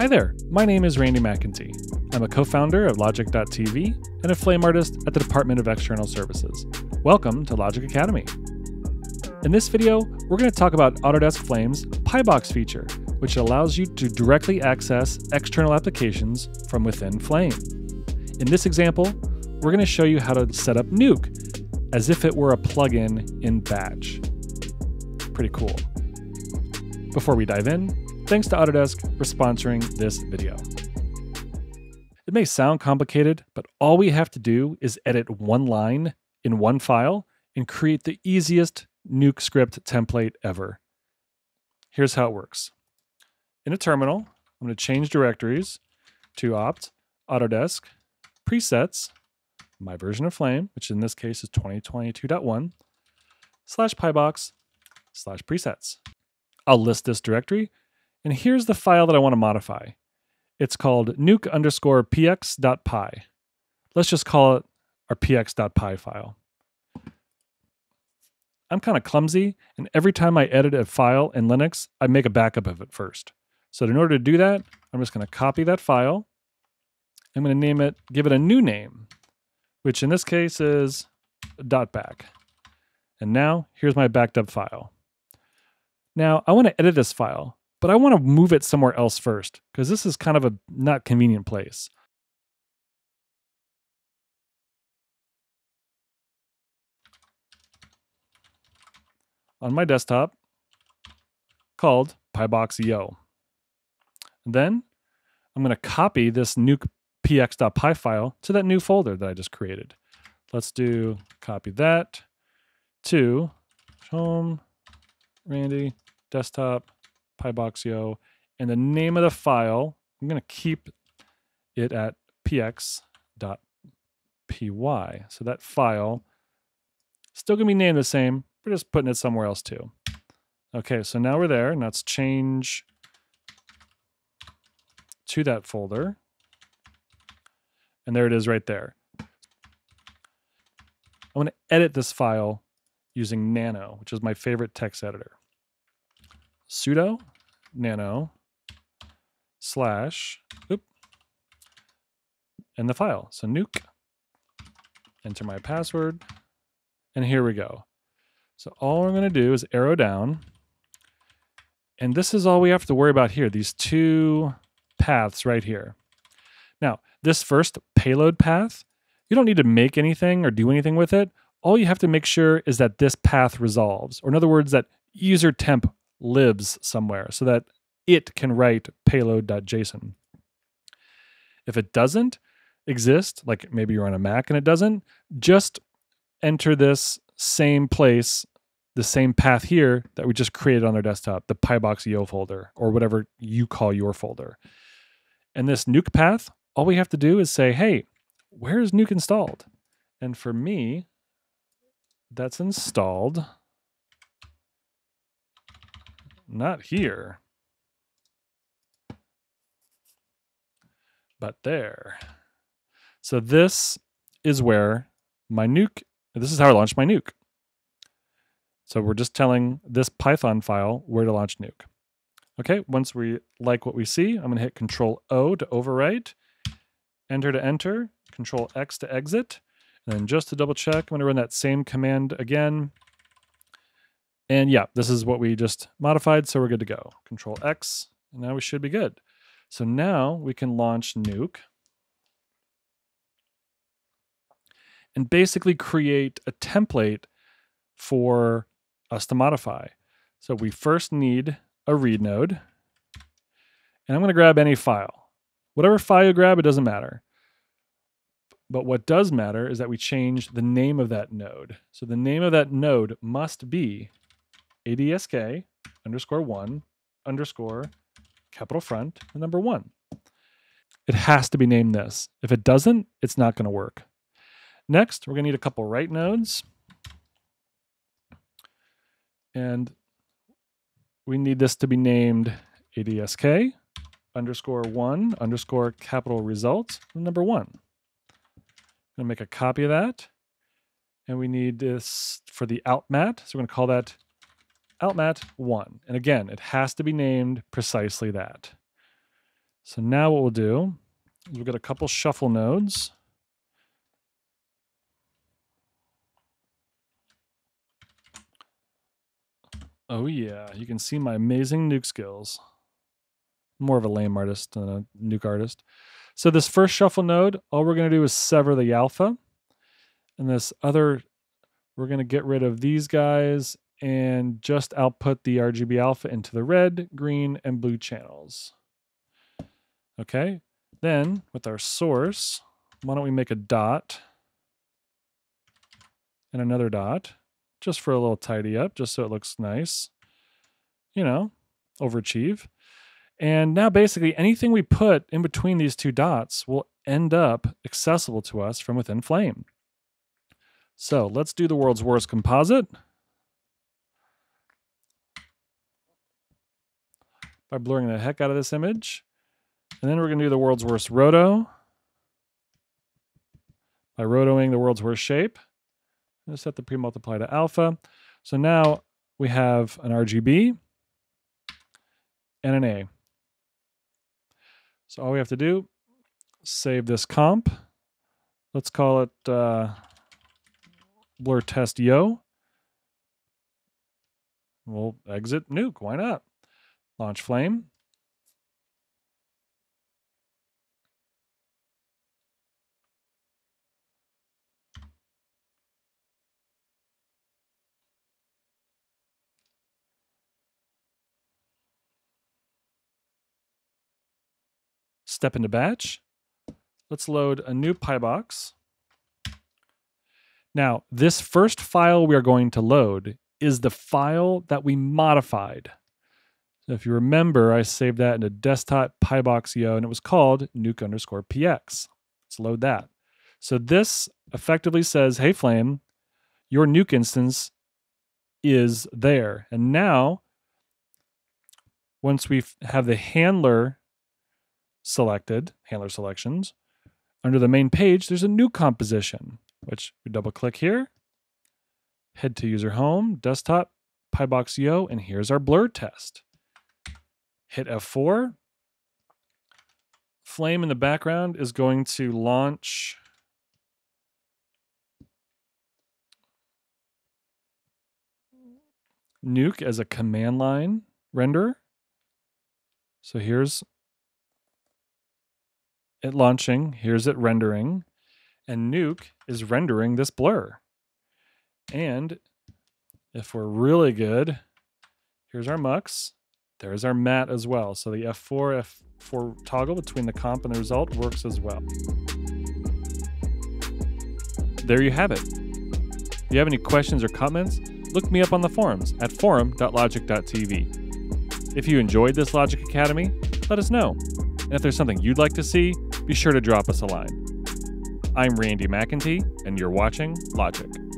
Hi there, my name is Randy McEntee. I'm a co founder of Logik.tv and a flame artist at the Department of External Services. Welcome to Logik Academy. In this video, we're going to talk about Autodesk Flame's PyBox feature, which allows you to directly access external applications from within Flame. In this example, we're going to show you how to set up Nuke as if it were a plugin in Batch. Pretty cool. Before we dive in, thanks to Autodesk for sponsoring this video. It may sound complicated, but all we have to do is edit one line in one file and create the easiest Nuke script template ever. Here's how it works. In a terminal, I'm going to change directories to opt, Autodesk, presets, my version of Flame, which in this case is 2022.1, slash pybox, slash presets. I'll list this directory, and here's the file that I want to modify. It's called nuke underscore px.py. Let's just call it our px.py file. I'm kind of clumsy, and every time I edit a file in Linux, I make a backup of it first. So in order to do that, I'm just going to copy that file. I'm going to name it, give it a new name, which in this case is .back. And now here's my backed up file. Now I want to edit this file, but I want to move it somewhere else first because this is kind of a not convenient place. On my desktop called pybox.io. Then I'm going to copy this nuke px.py file to that new folder that I just created. Let's do copy that to home, Randy, desktop, pybox.io, and the name of the file, I'm going to keep it at px.py. So that file still going to be named the same. We're just putting it somewhere else too. Okay, so now we're there, and let's change to that folder. And there it is right there. I want to edit this file using Nano, which is my favorite text editor. sudo nano slash, oop, and the file. So nuke, enter my password, and here we go. So all I'm going to do is arrow down. And this is all we have to worry about here, these two paths right here. Now, this first payload path, you don't need to make anything or do anything with it. All you have to make sure is that this path resolves, or in other words, that user temp lives somewhere so that it can write payload.json. If it doesn't exist, like maybe you're on a Mac and it doesn't, just enter this same place, the same path here that we just created on our desktop, the pybox.io folder, or whatever you call your folder. And this nuke path, all we have to do is say, hey, where is nuke installed? And for me, that's installed not here, but there. So this is where my nuke, this is how I launch my nuke. So we're just telling this Python file where to launch nuke. Okay, once we like what we see, I'm gonna hit Control O to overwrite, enter to enter, Control X to exit, and then just to double check, I'm gonna run that same command again. And yeah, this is what we just modified, so we're good to go. Control X, and now we should be good. So now we can launch Nuke and basically create a template for us to modify. So we first need a read node, and I'm going to grab any file. Whatever file you grab, it doesn't matter. But what does matter is that we change the name of that node. So the name of that node must be adsk underscore one underscore capital front number one. It has to be named this. If it doesn't, it's not going to work. Next, we're going to need a couple write nodes. And we need this to be named adsk underscore one underscore capital result number one. I'm going to make a copy of that. And we need this for the outmat. So we're going to call that outmat1. And again, it has to be named precisely that. So now what we'll do is we'll get a couple shuffle nodes. Oh yeah, you can see my amazing nuke skills. More of a lame artist than a nuke artist. So this first shuffle node, all we're going to do is sever the alpha. And this other, we're going to get rid of these guys and just output the RGB alpha into the red, green, and blue channels. Okay, then with our source, why don't we make a dot and another dot just for a little tidy up, just so it looks nice. You know, overachieve. And now basically anything we put in between these two dots will end up accessible to us from within Flame. So let's do the world's worst composite. By blurring the heck out of this image. And then we're going to do the world's worst roto. By rotoing the world's worst shape. I'm going to set the pre-multiply to alpha. So now we have an RGB and an A. So all we have to do, save this comp. Let's call it uh, blur test yo. We'll exit nuke. Why not? Launch flame. step into batch. Let's load a new PyBox. Now, this first file we are going to load is the file that we modified. If you remember, I saved that into desktop PyBox.io and it was called nuke underscore px. Let's load that. So this effectively says, hey, Flame, your nuke instance is there. And now, once we have the handler selected, handler selections. Under the main page, there's a new composition, which we double click here, head to user home, desktop, PyBox.io, and here's our blur test. Hit F4. Flame in the background is going to launch nuke as a command line render. So here's it launching, here's it rendering, and Nuke is rendering this blur. And if we're really good, here's our mux. There's our matte as well. So the F4, F4 toggle between the comp and the result works as well. There you have it. If you have any questions or comments, look me up on the forums at forum.logik.tv. If you enjoyed this Logik Academy, let us know. And if there's something you'd like to see, be sure to drop us a line. I'm Randy McEntee, and you're watching Logik.